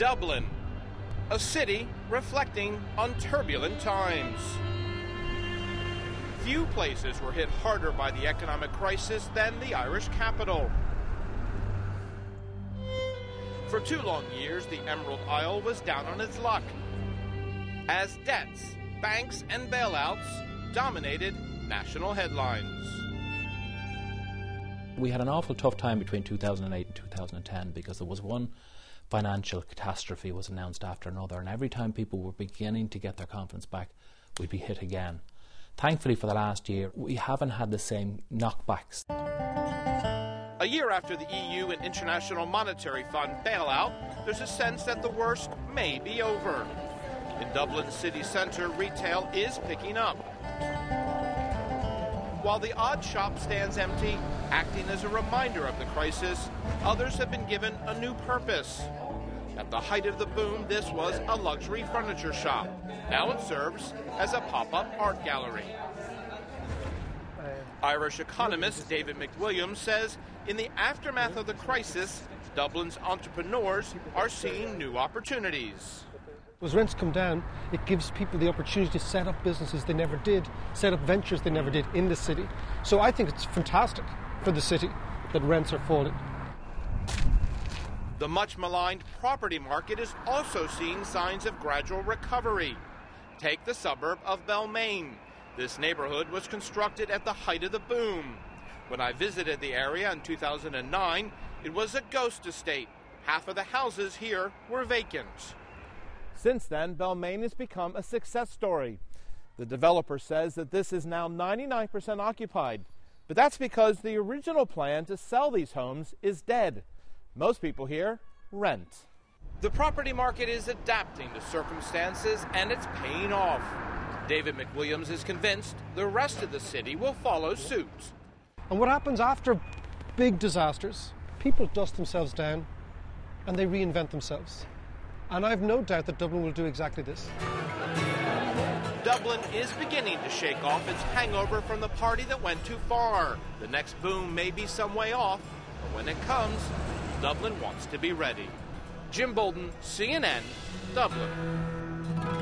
Dublin, a city reflecting on turbulent times. Few places were hit harder by the economic crisis than the Irish capital. For two long years, the Emerald Isle was down on its luck as debts, banks, and bailouts dominated national headlines. We had an awful tough time between 2008 and 2010 because there was one financial catastrophe was announced after another, and every time people were beginning to get their confidence back, we'd be hit again. Thankfully, for the last year, we haven't had the same knockbacks. A year after the EU and International Monetary Fund bailout, there's a sense that the worst may be over. In Dublin city centre, retail is picking up. While the odd shop stands empty, acting as a reminder of the crisis, others have been given a new purpose. At the height of the boom, this was a luxury furniture shop. Now it serves as a pop up art gallery. Irish economist David McWilliams says in the aftermath of the crisis, Dublin's entrepreneurs are seeing new opportunities. As rents come down, it gives people the opportunity to set up businesses they never did, set up ventures they never did in the city. So I think it's fantastic for the city that rents are falling. The much maligned property market is also seeing signs of gradual recovery. Take the suburb of Belmayne. This neighborhood was constructed at the height of the boom. When I visited the area in 2009, it was a ghost estate. Half of the houses here were vacant. Since then, Belmayne has become a success story. The developer says that this is now 99% occupied, but that's because the original plan to sell these homes is dead. Most people here rent. The property market is adapting to circumstances and it's paying off. David McWilliams is convinced the rest of the city will follow suit. And what happens after big disasters? People dust themselves down and they reinvent themselves. And I have no doubt that Dublin will do exactly this. Dublin is beginning to shake off its hangover from the party that went too far. The next boom may be some way off, but when it comes, Dublin wants to be ready. Jim Boulden, CNN, Dublin.